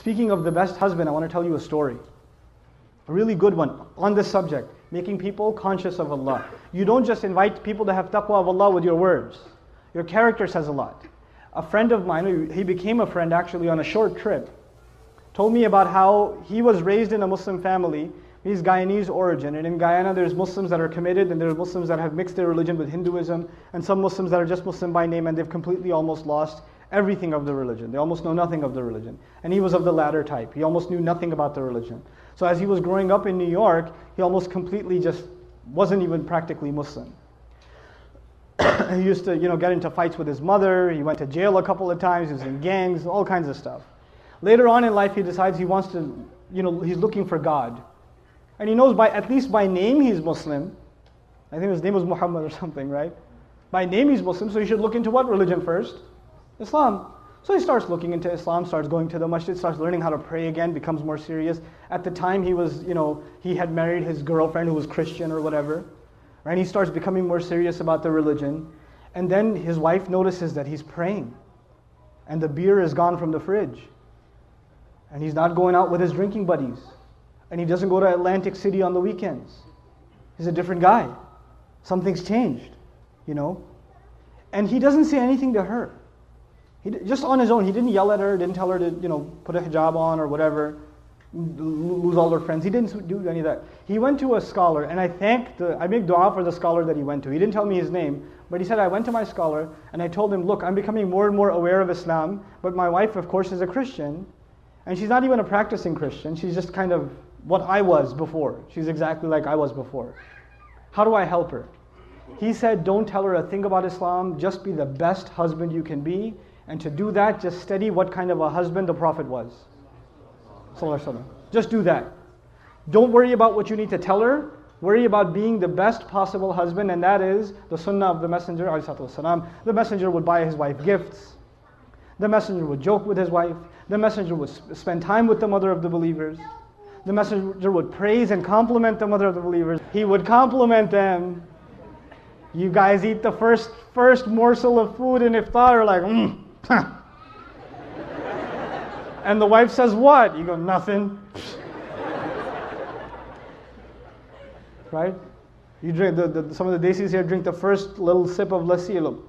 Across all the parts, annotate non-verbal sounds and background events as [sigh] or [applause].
Speaking of the best husband, I want to tell you a story. A really good one on this subject, making people conscious of Allah. You don't just invite people to have taqwa of Allah with your words. Your character says a lot. A friend of mine, he became a friend actually on a short trip, told me about how he was raised in a Muslim family. He's Guyanese origin, and in Guyana there's Muslims that are committed, and there's Muslims that have mixed their religion with Hinduism, and some Muslims that are just Muslim by name, and they've completely almost lost everything of the religion. They almost know nothing of the religion. And he was of the latter type. He almost knew nothing about the religion. So as he was growing up in New York, he almost completely just wasn't even practically Muslim. [coughs] he used to, you know, get into fights with his mother. He went to jail a couple of times. He was in gangs, all kinds of stuff. Later on in life, he decides he wants to, you know, he's looking for God. And he knows by, at least by name, he's Muslim. I think his name was Muhammad or something, right? By name, he's Muslim, so he should look into what religion first? Islam. So he starts looking into Islam, starts going to the masjid, starts learning how to pray again, becomes more serious. At the time, he was, you know, he had married his girlfriend who was Christian or whatever. Right? He starts becoming more serious about the religion. And then his wife notices that he's praying. And the beer is gone from the fridge. And he's not going out with his drinking buddies. And he doesn't go to Atlantic City on the weekends. He's a different guy. Something's changed, you know? And he doesn't say anything to her. He, just on his own, he didn't yell at her, didn't tell her to, you know, put a hijab on or whatever, lose all her friends. He didn't do any of that. He went to a scholar, and I thank the, I make dua for the scholar that he went to. He didn't tell me his name, but he said, I went to my scholar, and I told him, look, I'm becoming more and more aware of Islam, but my wife, of course, is a Christian, and she's not even a practicing Christian. She's just kind of what I was before. She's exactly like I was before. How do I help her? He said, don't tell her a thing about Islam, just be the best husband you can be, and to do that, just study what kind of a husband the Prophet was. Just do that. Don't worry about what you need to tell her. Worry about being the best possible husband, and that is the sunnah of the Messenger. The Messenger would buy his wife gifts. The Messenger would joke with his wife. The Messenger would spend time with the mother of the believers. The Messenger would praise and compliment the mother of the believers. He would compliment them. You guys eat the first first morsel of food in iftar, like, mm, and the wife says, What? You go, Nothing. right? You drink, the, the, some of the desis here drink the first little sip of lassi.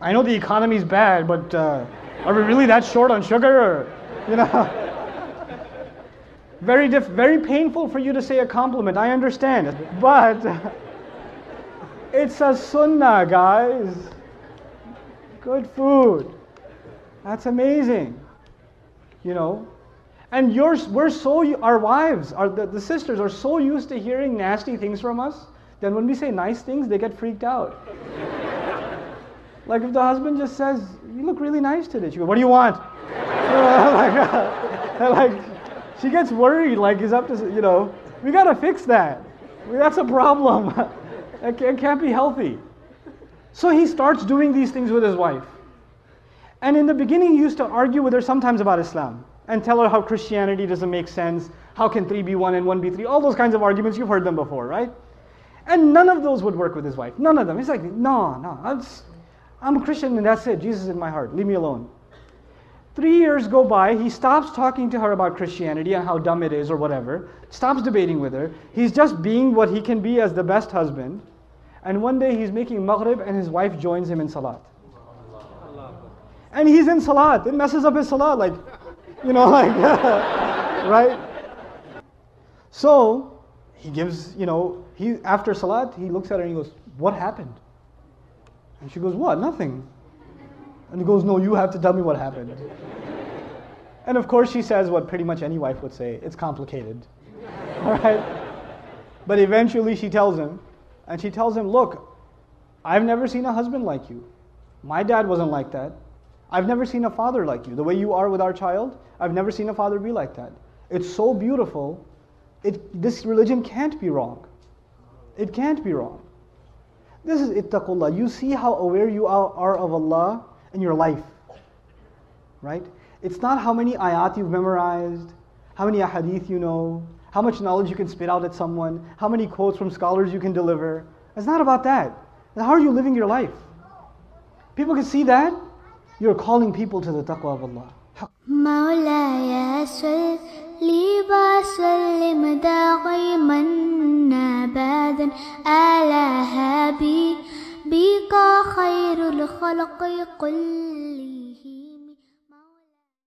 I know the economy's bad, but uh, are we really that short on sugar? Or, you know? very, diff- very painful for you to say a compliment, I understand. But [laughs] it's a sunnah, guys. Good food. That's amazing. You know? And yours, we're so, our wives, our, the, the sisters are so used to hearing nasty things from us that when we say nice things, they get freaked out. like if the husband just says, You look really nice today, she goes, What do you want? [laughs] [laughs] like, she gets worried, like he's up to, you know, we gotta fix that. That's a problem. [laughs] it can't be healthy. So he starts doing these things with his wife. And in the beginning, he used to argue with her sometimes about Islam and tell her how Christianity doesn't make sense. How can three be one and one be three? All those kinds of arguments, you've heard them before, right? And none of those would work with his wife. None of them. He's like, no, no, I'm, I'm a Christian and that's it. Jesus is in my heart. Leave me alone. Three years go by. He stops talking to her about Christianity and how dumb it is or whatever. Stops debating with her. He's just being what he can be as the best husband. And one day he's making maghrib and his wife joins him in salat. And he's in salat. It messes up his salat, like, you know, [laughs] like, [laughs] right? So he gives, you know, he after salat, he looks at her and he goes, What happened? And she goes, What? Nothing. And he goes, No, you have to tell me what happened. and of course, she says what pretty much any wife would say it's complicated. All [laughs] right? But eventually, she tells him, and she tells him, Look, I've never seen a husband like you. My dad wasn't like that. I've never seen a father like you. The way you are with our child, I've never seen a father be like that. It's so beautiful. It, this religion can't be wrong. It can't be wrong. This is ittaqullah. You see how aware you are of Allah in your life. Right? It's not how many ayat you've memorized, how many ahadith you know, how much knowledge you can spit out at someone, how many quotes from scholars you can deliver. It's not about that. How are you living your life? People can see that. You're calling people to the taqwa of Allah. صل وسلم دائما ابدا على حبيبك خير الخلق كلهم